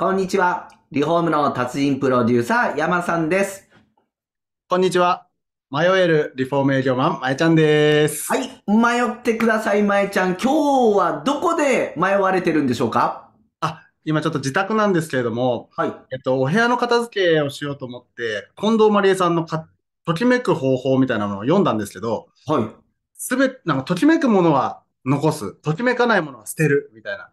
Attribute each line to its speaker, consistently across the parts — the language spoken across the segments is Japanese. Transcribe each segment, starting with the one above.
Speaker 1: こんにちは。リフォームの達人プロデューサー、山さんです。
Speaker 2: こんにちは。迷えるリフォーム営業マン、まえちゃんです。
Speaker 1: はい。迷ってください、まえちゃん。今日はどこで迷われてるんでしょうか？
Speaker 2: あ、今ちょっと自宅なんですけれども、
Speaker 1: はい。
Speaker 2: えっと、お部屋の片付けをしようと思って、近藤まりえさんのか、ときめく方法みたいなのを読んだんですけど、
Speaker 1: はい。
Speaker 2: すべて、なんかときめくものは残す、ときめかないものは捨てる、みたいな。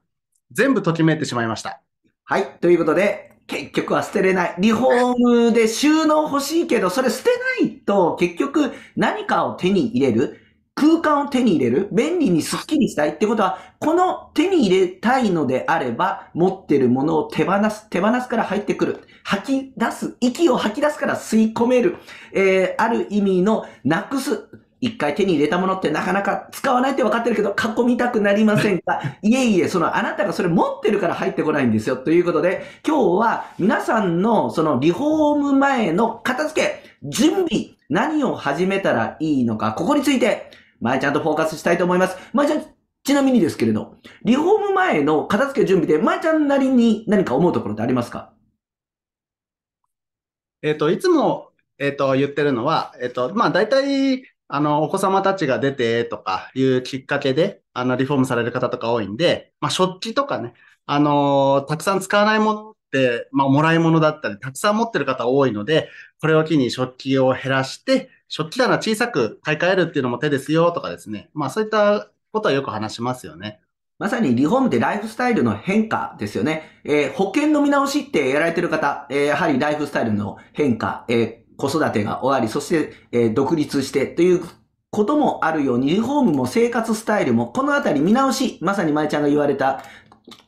Speaker 2: 全部ときめいてしまいました。
Speaker 1: はい。ということで、結局は捨てれない。リフォームで収納欲しいけど、それ捨てないと、結局何かを手に入れる？空間を手に入れる？便利にスッキリしたい？ってことは、この手に入れたいのであれば、持ってるものを手放す。手放すから入ってくる。吐き出す。息を吐き出すから吸い込める。えー、ある意味のなくす。一回手に入れたものってなかなか使わないって分かってるけど、囲みたくなりませんか？いえいえ、そのあなたがそれ持ってるから入ってこないんですよ。ということで、今日は皆さんのそのリフォーム前の片付け、準備、何を始めたらいいのか、ここについて、まえちゃんとフォーカスしたいと思います。まえちゃん、ちなみにですけれど、リフォーム前の片付け準備で、まえちゃんなりに何か思うところってありますか？
Speaker 2: えっと、いつも、えっと、言ってるのは、えっと、まあ、大体、あの、お子様たちが出てとかいうきっかけで、あの、リフォームされる方とか多いんで、まあ、食器とかね、あのたくさん使わないものって、まあ、もらい物だったり、たくさん持ってる方多いので、これを機に食器を減らして、食器棚小さく買い替えるっていうのも手ですよとかですね。まあ、そういったことはよく話しますよね。
Speaker 1: まさにリフォームってライフスタイルの変化ですよね。えー保険の見直しってやられてる方、えーやはりライフスタイルの変化、えー子育てが終わり、そして、えー独立してということもあるように、リフォームも生活スタイルも、このあたり見直し、まさに舞ちゃんが言われた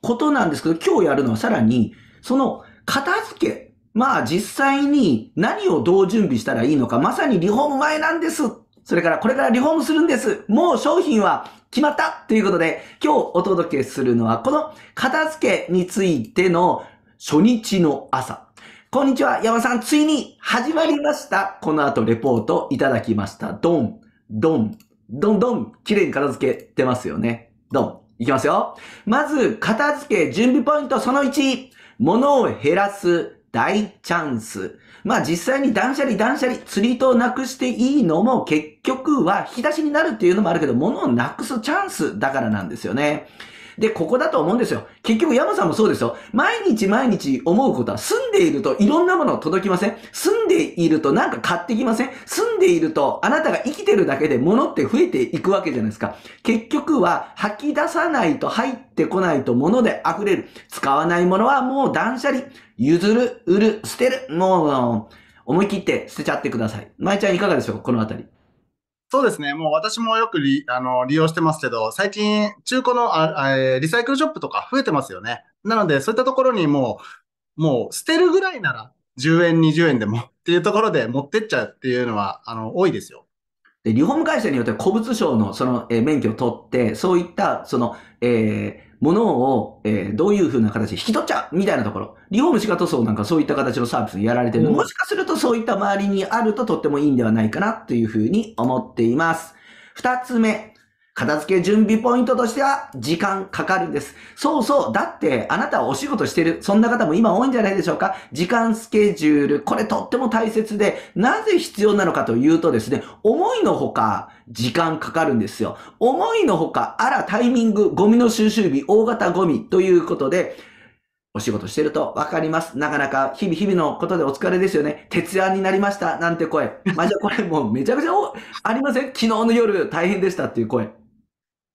Speaker 1: ことなんですけど、今日やるのはさらに、その片付け、まあ実際に何をどう準備したらいいのか、まさにリフォーム前なんです。それからこれからリフォームするんです。もう商品は決まったということで、今日お届けするのは、この片付けについての初日の朝。こんにちは、山さん。ついに始まりました。この後レポートいただきました。ドン、ドン、ドンドン。綺麗に片付けてますよね。ドン。いきますよ。まず、片付け準備ポイントその1。物を減らす大チャンス。まあ実際に断捨離断捨離、釣り糸をなくしていいのも結局は引き出しになるっていうのもあるけど、物をなくすチャンスだからなんですよね。で、ここだと思うんですよ。結局山さんもそうですよ。毎日毎日思うことは住んでいるといろんなもの届きません住んでいるとなんか買ってきません住んでいるとあなたが生きてるだけで物って増えていくわけじゃないですか。結局は吐き出さないと入ってこないと物で溢れる。使わないものはもう断捨離。譲る、売る、捨てる。もう、思い切って捨てちゃってください。まいちゃんいかがでしょう？かこのあたり。
Speaker 2: そうですね。もう私もよく利あの利用してますけど、最近中古のああリサイクルショップとか増えてますよね。なので、そういったところにもう、もう捨てるぐらいなら10円、20円でも っていうところで持ってっちゃうっていうのは、あの、多いですよ。
Speaker 1: で、リフォーム会社によっては古物商のその、えー免許を取って、そういった、その、えーものを、えーどういう風な形で引き取っちゃうみたいなところ。リフォーム仕方層なんかそういった形のサービスにやられてるので
Speaker 2: うん
Speaker 1: もしかするとそういった周りにあるととってもいいんではないかなという風に思っています。二つ目。片付け準備ポイントとしては、時間かかるんです。そうそう。だって、あなたはお仕事してる。そんな方も今多いんじゃないでしょうか。時間スケジュール。これとっても大切で、なぜ必要なのかというとですね、思いのほか、時間かかるんですよ。思いのほか、あら、タイミング、ゴミの収集日、大型ゴミということで、お仕事してるとわかります。なかなか日々日々のことでお疲れですよね。徹夜になりました。なんて声。まあ、じゃこれもうめちゃくちゃありません？昨日の夜大変でしたっていう声。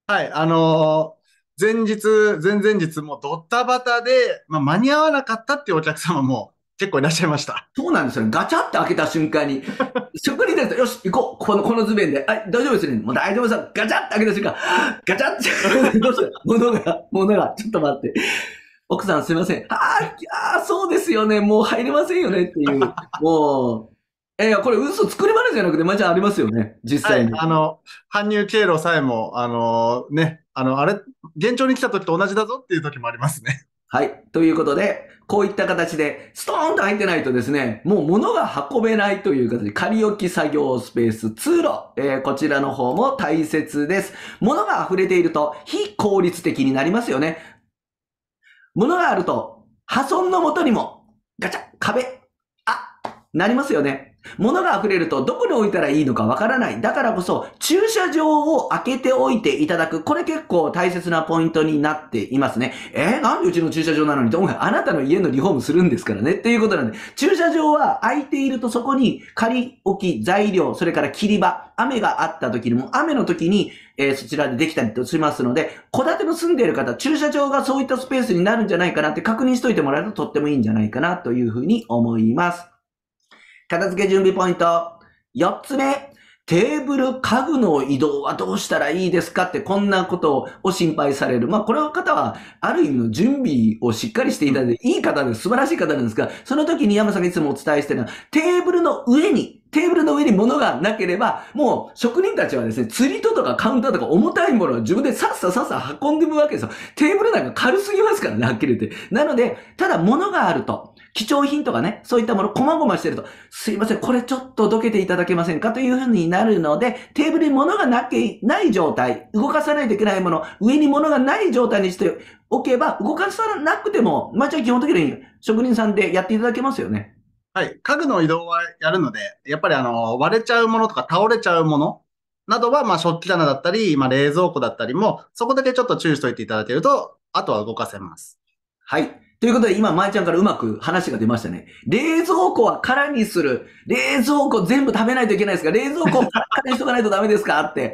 Speaker 2: はい。あのー前日、前々日もドタバタで、まあ、間に合わなかったっていうお客様も結構いらっしゃいました。
Speaker 1: そうなんですよね。ガチャって開けた瞬間に、職人ですよし、行こう。この、この図面で。はい、大丈夫ですね。もう大丈夫です。ガチャって開けた瞬間、ガチャって、どうした？物が、物が、ちょっと待って。奥さんすいません。あーあー、そうですよね。もう入れませんよねっていう。もう、えいや、これ嘘作り話じゃなくて、まあ、じゃあありますよね。実
Speaker 2: はい
Speaker 1: 際に。。
Speaker 2: あの、搬入経路さえも、あのね、あの、あれ、現状に来た時と同じだぞっていう時もありますね。
Speaker 1: はい。ということで、こういった形で、ストーンと入ってないとですね、もう物が運べないという形で、仮置き作業スペース、通路、えーこちらの方も大切です。物が溢れていると、非効率的になりますよね。物があると、破損のもとにも、ガチャ、壁、あ、なりますよね。物が溢れるとどこに置いたらいいのかわからない。だからこそ、駐車場を開けておいていただく。これ結構大切なポイントになっていますね。えー、なんでうちの駐車場なのにと、あなたの家のリフォームするんですからね。っていうことなんで、駐車場は空いているとそこに仮置き、材料、それから切り場、雨があった時にも、雨の時に、えー、そちらでできたりとしますので、戸建ての住んでいる方、駐車場がそういったスペースになるんじゃないかなって確認しといてもらえるととってもいいんじゃないかなというふうに思います。片付け準備ポイント。4つ目。テーブル、家具の移動はどうしたらいいですか？ってこんなことを心配される。まあ、これの方は、ある意味の準備をしっかりしていただいて、いい方です。素晴らしい方なんですが、その時に山さんがいつもお伝えしてるのは、テーブルの上に、テーブルの上に物がなければ、もう職人たちはですね、釣り戸とかカウンターとか重たいものを自分でさっささっさ運んでむわけですよ。テーブルなんか軽すぎますからね、はっきり言って。なので、ただ物があると、貴重品とかね、そういったもの、こまごましてると、すいません、これちょっとどけていただけませんか？というふうになるので、テーブルに物がなけ、ない状態、動かさないといけないもの、上に物がない状態にしておけば、動かさなくても、まあ、じゃあ基本的に職人さんでやっていただけますよね。
Speaker 2: はい。家具の移動はやるので、やっぱりあの、割れちゃうものとか倒れちゃうものなどは、まあ、食器棚だったり、まあ、冷蔵庫だったりも、そこだけちょっと注意しておいていただけると、あとは動かせます。
Speaker 1: はい。ということで、今、まえちゃんからうまく話が出ましたね。冷蔵庫は空にする。冷蔵庫全部食べないといけないですか冷蔵庫を空にしとかないとダメですかって。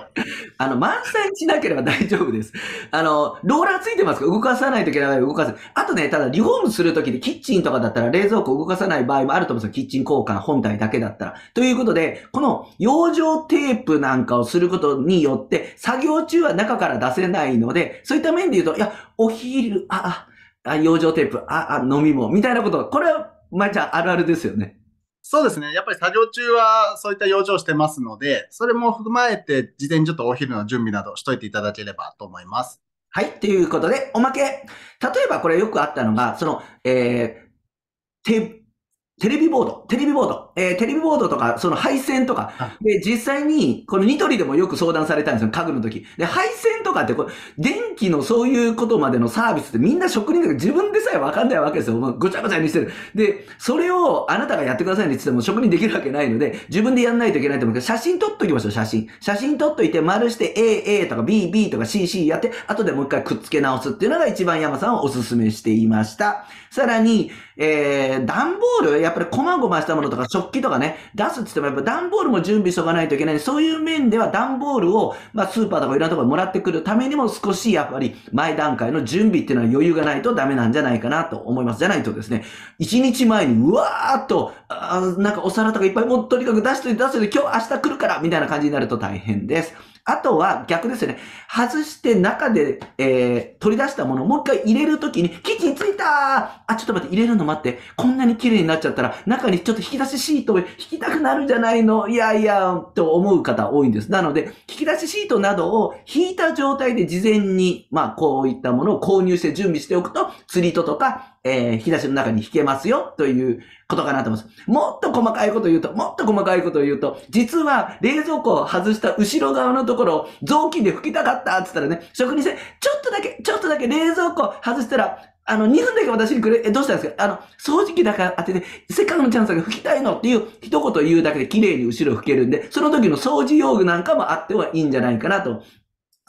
Speaker 1: あの、満載にしなければ大丈夫です。あの、ローラーついてますか？動かさないといけない動かす。あとね、ただ、リフォームするときにキッチンとかだったら冷蔵庫動かさない場合もあると思うんですよ。キッチン交換本体だけだったら。ということで、この養生テープなんかをすることによって、作業中は中から出せないので、そういった面で言うと、いや、お昼、あ、あ、あ、養生テープ、あ、あ、飲み物、みたいなこと、これは、まあ、じゃあ、あるあるですよね。
Speaker 2: そうですね。やっぱり作業中はそういった養生してますので、それも踏まえて、事前にちょっとお昼の準備などしといていただければと思います。
Speaker 1: はい。ということで、おまけ。例えばこれよくあったのが、その、えー、テテレビボード、テレビボード、えー、テレビボードとか、その配線とか、で、実際に、このニトリでもよく相談されたんですよ、家具の時。で、配線とかって、これ、電気のそういうことまでのサービスってみんな職人とか自分でさえわかんないわけですよ。もうごちゃごちゃにしてる。で、それをあなたがやってくださいねって言っても職人できるわけないので、自分でやんないといけないと思うけど、写真撮っときましょう、写真。写真撮っといて、丸して A、A とか B、B とか C、C やって、後でもう一回くっつけ直すっていうのが一番山さんはおすすめしていました。さらに、えー、段ボール、やっぱり細したものとか食器とかね、出すって言ってもやっぱ段ボールも準備しとかないといけない。そういう面では段ボールを、まあスーパーとかいろんなところでもらってくるためにも少しやっぱり前段階の準備っていうのは余裕がないとダメなんじゃないかなと思います。じゃないとですね、一日前にうわーっと、あなんかお皿とかいっぱいもうとにかく出しといて出しといて今日明日来るからみたいな感じになると大変です。あとは逆ですよね。外して中で、えー、取り出したものをもう一回入れるときに、キッチンついたあ、ちょっと待って、入れるの待って。こんなに綺麗になっちゃったら、中にちょっと引き出しシートを引きたくなるんじゃないのいやいや、と思う方多いんです。なので、引き出しシートなどを引いた状態で事前に、まあ、こういったものを購入して準備しておくと、釣り糸とか、えー、引き出しの中に引けますよ、ということかなと思います。もっと細かいこと言うと、もっと細かいことを言うと、実は冷蔵庫を外した後ろ側のところを雑巾で拭きたかったって言ったらね、職人さん、ちょっとだけ、ちょっとだけ冷蔵庫外したら、あの、2分だけ私にくれ、え、どうしたんですか？あの、掃除機だから当てて、せっかくのチャンスが拭きたいのっていう一言言うだけで綺麗に後ろ拭けるんで、その時の掃除用具なんかもあってはいいんじゃないかなと。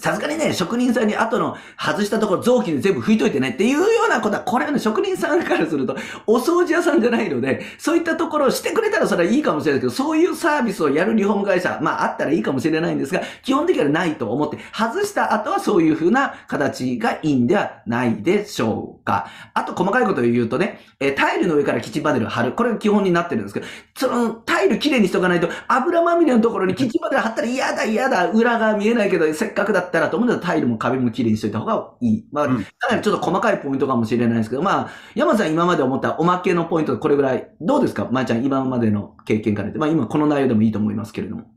Speaker 1: さすがにね、職人さんに後の外したところ雑巾で全部拭いといてねっていうようなことは、これはね、職人さんからすると、お掃除屋さんじゃないので、そういったところをしてくれたらそれはいいかもしれないですけど、そういうサービスをやるリフォーム会社、まああったらいいかもしれないんですが、基本的にはないと思って、外した後はそういう風な形がいいんではないでしょうか。あと細かいことを言うとね、えタイルの上からキッチンパネルを貼る。これが基本になってるんですけど、そのタイルきれいにしとかないと、油まみれのところにキッチンパネル貼ったら嫌だ嫌だ、裏が見えないけど、せっかくだったらと思うのでタイルも壁もきれいにしといた方がいい。まあ、かなりちょっと細かいポイントかもしれないですけど、まあ、山さん今まで思ったおまけのポイントこれぐらい、どうですか？まー、あ、ちゃん今までの経験から言って。まあ今この内容でもいいと思いますけれども。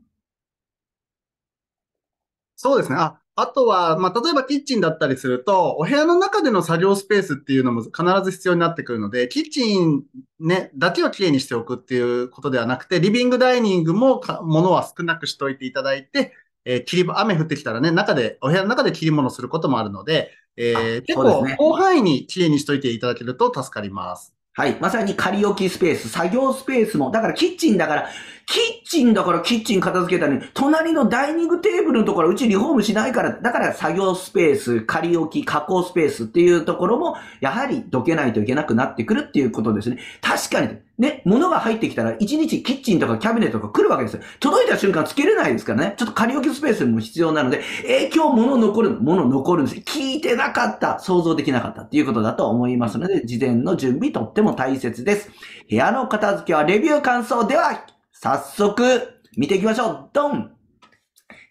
Speaker 2: そうですね。あ、あとは、まあ、例えばキッチンだったりすると、お部屋の中での作業スペースっていうのも必ず必要になってくるので、キッチンね、だけはきれいにしておくっていうことではなくて、リビングダイニングもものは少なくしておいていただいて、えー、切り、雨降ってきたらね、中で、お部屋の中で切り物することもあるので、えー、結構広範囲に綺麗にしといていただけると助かります。
Speaker 1: はい。まさに仮置きスペース、作業スペースも、だからキッチンだから、キッチンだからキッチン片付けたのに、隣のダイニングテーブルのところうちリフォームしないから、だから作業スペース、仮置き、加工スペースっていうところも、やはりどけないといけなくなってくるっていうことですね。確かに、ね、物が入ってきたら、一日キッチンとかキャビネットとか来るわけですよ。届いた瞬間つけれないですからね。ちょっと仮置きスペースも必要なので、影響物残る、物残るんです。聞いてなかった、想像できなかったっていうことだと思いますので、事前の準備とってもも大切です。部屋の片付けはレビュー感想では、早速、見ていきましょう。ドン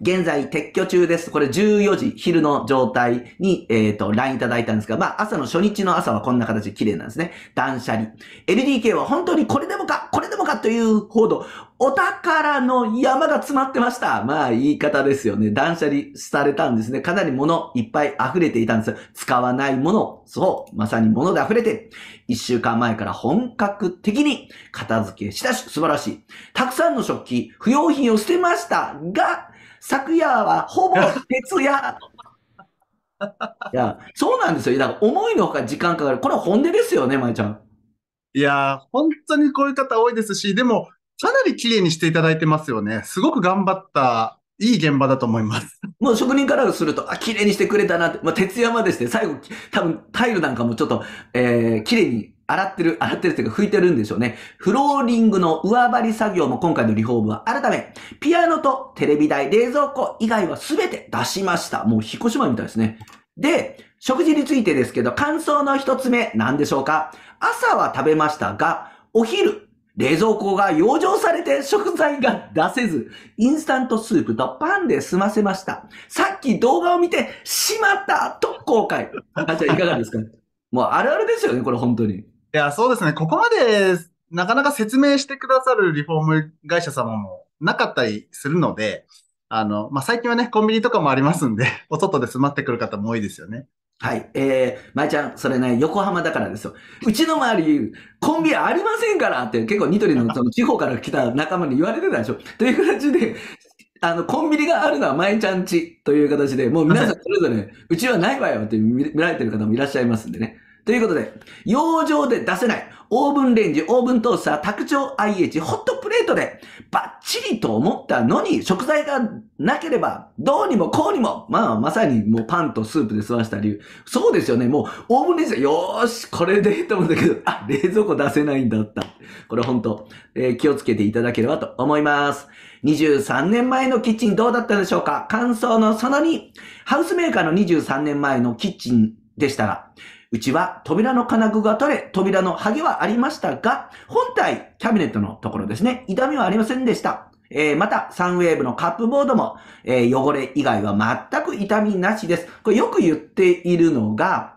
Speaker 1: 現在撤去中です。これ14時、昼の状態に、えっ、と、LINE いただいたんですが、まあ、朝の初日の朝はこんな形で綺麗なんですね。断捨離。LDK は本当にこれでもか、これでもかというほど、お宝の山が詰まってました。まあ、言い方ですよね。断捨離されたんですね。かなり物いっぱい溢れていたんです。使わないもの。そう。まさに物で溢れて、一週間前から本格的に片付けしたし、素晴らしい。たくさんの食器、不要品を捨てましたが、昨夜はほぼ徹夜。いや、そうなんですよ。だから思いのほか時間かかる。これは本音ですよね、まいちゃん。
Speaker 2: いやー、本当にこういう方多いですし、でも、かなり綺麗にしていただいてますよね。すごく頑張った、いい現場だと思います。
Speaker 1: もう職人からすると、あ、綺麗にしてくれたなって。まあ、徹夜までして、最後、多分タイルなんかもちょっと、えー、綺麗に洗ってる、洗ってるっていうか拭いてるんでしょうね。フローリングの上張り作業も今回のリフォームは改め、ピアノとテレビ台、冷蔵庫以外は全て出しました。もう引っ越し前みたいですね。で、食事についてですけど、感想の一つ目、何でしょうか朝は食べましたが、お昼、冷蔵庫が養生されて食材が出せず、インスタントスープとパンで済ませました。さっき動画を見て、しまったと後悔。あ、じゃあいかがですか？もうあるあるですよね、これ本当に。
Speaker 2: いや、そうですね。ここまで、なかなか説明してくださるリフォーム会社様もなかったりするので、あの、まあ、最近はね、コンビニとかもありますんで、お外で済まってくる方も多いですよね。
Speaker 1: はい。えー、まいちゃん、それね、横浜だからですよ。うちの周り、コンビニありませんからって、結構ニトリの その地方から来た仲間に言われてたでしょ。という形で、あの、コンビニがあるのはまいちゃんちという形で、もう皆さんそれぞれ、うちはないわよって見見られてる方もいらっしゃいますんでね。ということで、養生で出せない、オーブンレンジ、オーブントースター、卓上 IH、ホットプレートで、バッチリと思ったのに、食材がなければ、どうにもこうにも、まあ、まさにもうパンとスープで済ました理由。そうですよね、もう、オーブンレンジで、よーし、これでと思ったけど、あ、冷蔵庫出せないんだった。これ本当、えー気をつけていただければと思います。23年前のキッチンどうだったでしょうか？感想のその2、ハウスメーカーの23年前のキッチンでしたが、うちは扉の金具が取れ、扉のハゲはありましたが、本体、キャビネットのところですね、痛みはありませんでした。えーまた、サンウェーブのカップボードも、えー汚れ以外は全く痛みなしです。これよく言っているのが、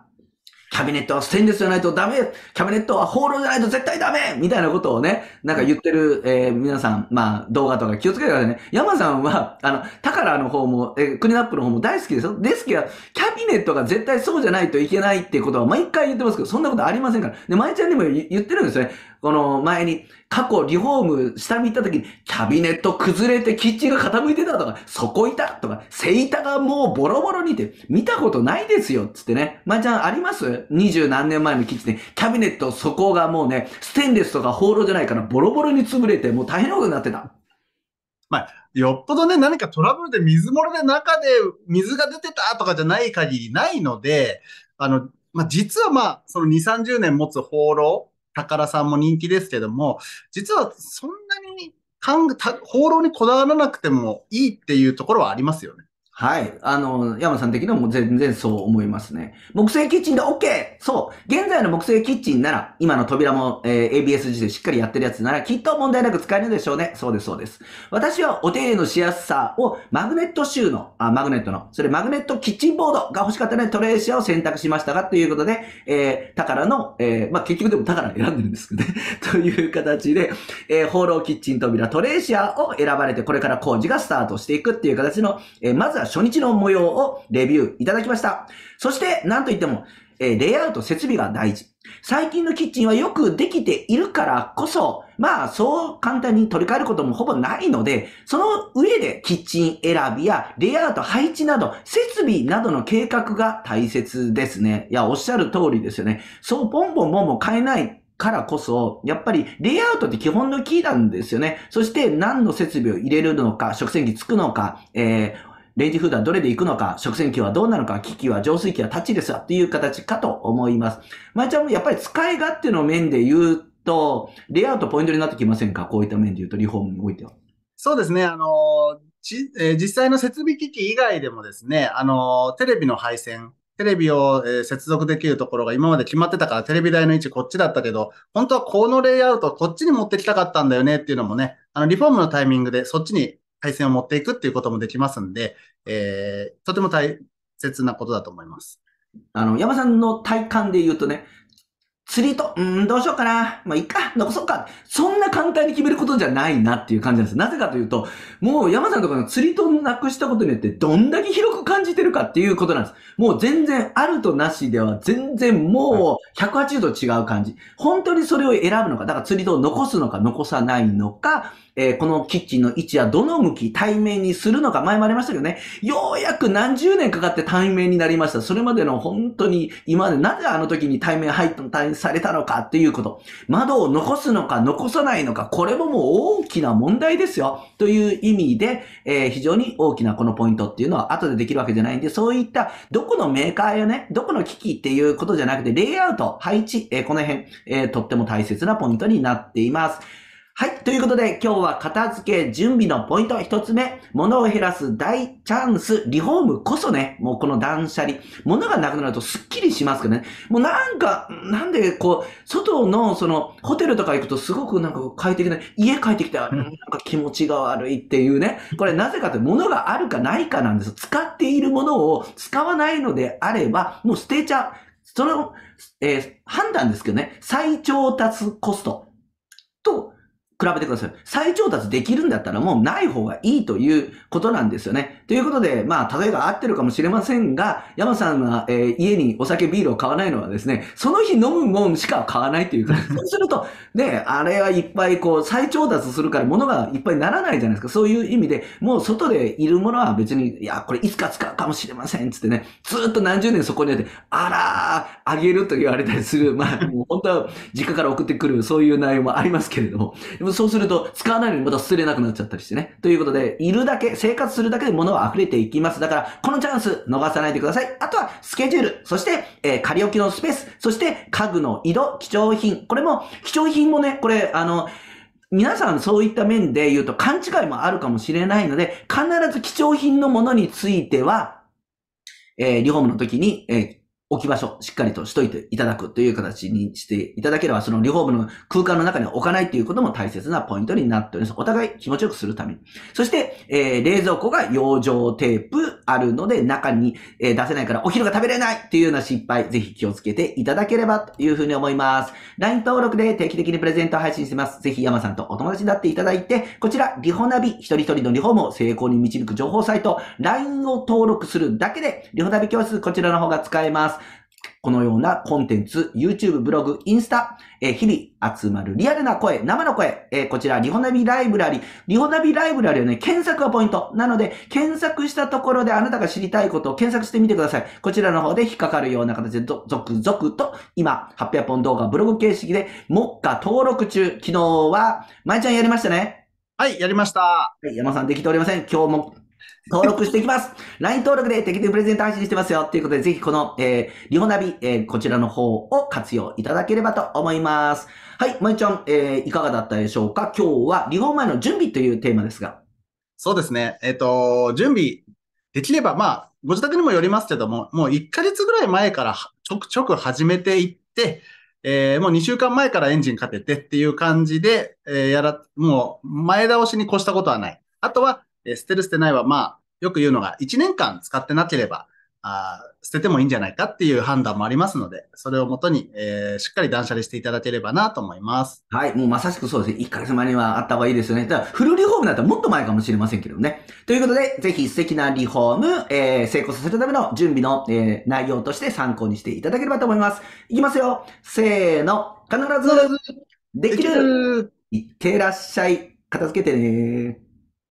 Speaker 1: キャビネットはステンレスじゃないとダメキャビネットはホールじゃないと絶対ダメみたいなことをね、なんか言ってる、えー皆さん、まあ、動画とか気をつけてくださいね。山さんは、あの、タカラの方も、えークリナップの方も大好きですよ。ですけど、キャビネットが絶対そうじゃないといけないっていことは毎回言ってますけど、そんなことありませんから。で、前ちゃんにも言言ってるんですよね。この前に、過去リフォーム下見行った時に、キャビネット崩れてキッチンが傾いてたとか、底板とか、背板がもうボロボロにて、見たことないですよっ、つってね。まいちゃんあります？二十何年前のキッチン、キャビネット底がもうね、ステンレスとかホーローじゃないからボロボロに潰れて、もう大変なことになってた。
Speaker 2: まよっぽどね、何かトラブルで水漏れで中で水が出てたとかじゃない限りないので、あの、まあ、実はまあ、その2、30年持つ放浪、宝さんも人気ですけども、実はそんなに、放浪にこだわらなくてもいいっていうところはありますよね。
Speaker 1: はい。あの、山さん的にはもう全然そう思いますね。木製キッチンで OK! そう。現在の木製キッチンなら、今の扉も、えー ABS でしっかりやってるやつなら、きっと問題なく使えるでしょうね。そうです、そうです。私はお手入れのしやすさをマグネット収納、あ、マグネットの、それマグネットキッチンボードが欲しかったのでトレーシアを選択しましたが、ということで、えー、宝の、えー、まあ、結局でも宝選んでるんですけどね。という形で、えー、放浪キッチン扉トレーシアを選ばれて、これから工事がスタートしていくっていう形の、えーまずは初日の模様をレビューいただきました。そして、なんといっても、えーレイアウト、設備が大事。最近のキッチンはよくできているからこそ、まあ、そう簡単に取り替えることもほぼないので、その上でキッチン選びやレイアウト配置など、設備などの計画が大切ですね。いや、おっしゃる通りですよね。そう、ボンボンボンボン変えないからこそ、やっぱりレイアウトって基本のキーなんですよね。そして何の設備を入れるのか、食洗機つくのか、えー、レンジフードはどれで行くのか、食洗機はどうなのか、機器は浄水器はタッチですわっていう形かと思います。まあ、ちゃんもやっぱり使い勝手の面で言うと、レイアウトポイントになってきませんか？こういった面で言うと、リフォームにおいては。
Speaker 2: そうですね。あの、ちえー、実際の設備機器以外でもですね、あの、テレビの配線、テレビを、え、接続できるところが今まで決まってたからテレビ台の位置こっちだったけど、本当はこのレイアウトこっちに持ってきたかったんだよねっていうのもね、あの、リフォームのタイミングでそっちに配線を持っていくっていうこともできますんで、えー、とても大切なことだと思います。
Speaker 1: あの、山さんの体感で言うとね、釣りと、うん、どうしようかな。まあ、いっか、残そうか。そんな簡単に決めることじゃないなっていう感じなんです。なぜかというと、もう山さんとかの釣りとなくしたことによってどんだけ広く感じてるかっていうことなんです。もう全然あるとなしでは全然もう180度違う感じ。本当にそれを選ぶのか、だから釣りと残すのか残さないのか、えー、このキッチンの位置はどの向き、対面にするのか、前もありましたけどね、ようやく何十年かかって対面になりました。それまでの本当に、今までなぜあの時に対面入った、対面されたのかっていうこと。窓を残すのか残さないのか、これももう大きな問題ですよ。という意味で、えー、非常に大きなこのポイントっていうのは後でできるわけじゃないんで、そういったどこのメーカーやね、どこの機器っていうことじゃなくて、レイアウト、配置、えー、この辺、えー、とっても大切なポイントになっています。はい。ということで、今日は片付け準備のポイント一つ目。物を減らす大チャンス。リフォームこそね、もうこの断捨離。物がなくなるとスッキリしますけどね。もうなんか、なんでこう、外のその、ホテルとか行くとすごくなんか快適な、家帰ってきたら、なんか気持ちが悪いっていうね。これなぜかというと、物があるかないかなんです。使っているものを使わないのであれば、もう捨てちゃう。その、えー、判断ですけどね。再調達コストと、比べてください。再調達できるんだったらもうない方がいいということなんですよね。ということで、まあ、例えが合ってるかもしれませんが、山さんが、えー、家にお酒ビールを買わないのはですね、その日飲むもんしか買わないというか、そうすると、ね、あれはいっぱいこう、再調達するから物がいっぱいにならないじゃないですか。そういう意味で、もう外でいるものは別に、いや、これいつか使うかもしれません、つってね、ずっと何十年そこにあって、あらー、あげると言われたりする、まあ、もう本当は実家から送ってくる、そういう内容もありますけれども、そうすると、使わないのにまた捨てれなくなっちゃったりしてね。ということで、いるだけ、生活するだけで物は溢れていきます。だから、このチャンス逃さないでください。あとは、スケジュール、そして、えー、仮置きのスペース、そして、家具の色、貴重品。これも、貴重品もね、これ、あの、皆さんそういった面で言うと勘違いもあるかもしれないので、必ず貴重品のものについては、えー、リフォームの時に、えー、置き場所、しっかりとしといていただくという形にしていただければ、そのリフォームの空間の中に置かないということも大切なポイントになっております。お互い気持ちよくするために。そして、えー、冷蔵庫が養生テープあるので、中に、えー、出せないからお昼が食べれないっていうような失敗、ぜひ気をつけていただければというふうに思います。LINE 登録で定期的にプレゼントを配信してます。ぜひ山さんとお友達になっていただいて、こちら、リホナビ、一人一人のリフォームを成功に導く情報サイト、LINE を登録するだけで、リホナビ教室、こちらの方が使えます。このようなコンテンツ、YouTube、ブログ、インスタ、えー、日々集まるリアルな声、生の声、えー、こちら、リホナビライブラリ。リホナビライブラリはね、検索がポイント。なので、検索したところであなたが知りたいことを検索してみてください。こちらの方で引っかかるような形で、続々と、今、800本動画、ブログ形式で、目下登録中。昨日は、まいちゃんやりましたね。
Speaker 2: はい、やりました。は
Speaker 1: い、山さんできておりません。今日も登録していきます。LINE 登録で適当プレゼント配信してますよ。ということで、ぜひこの、えー、リホナビ、えー、こちらの方を活用いただければと思います。はい、まいちゃん、えー、いかがだったでしょうか？今日はリフォーム前の準備というテーマですが。
Speaker 2: そうですね。えっ、ー、と、準備できれば、まあ、ご自宅にもよりますけども、もう1ヶ月ぐらい前からちょくちょく始めていって、えー、もう2週間前からエンジンかけてっていう感じで、えー、やら、もう前倒しに越したことはない。あとは、え捨てる捨てないは、まあ、よく言うのが、1年間使ってなければ、あ捨ててもいいんじゃないかっていう判断もありますので、それをもとに、えー、しっかり断捨離していただければなと思います。
Speaker 1: はい。もうまさしくそうですね。1ヶ月前にはあった方がいいですよね。だからフルリフォームだったらもっと前かもしれませんけどね。ということで、ぜひ素敵なリフォーム、えー、成功させるための準備の、えー、内容として参考にしていただければと思います。いきますよ。せーの。必ず、できるいってらっしゃい。片付けてね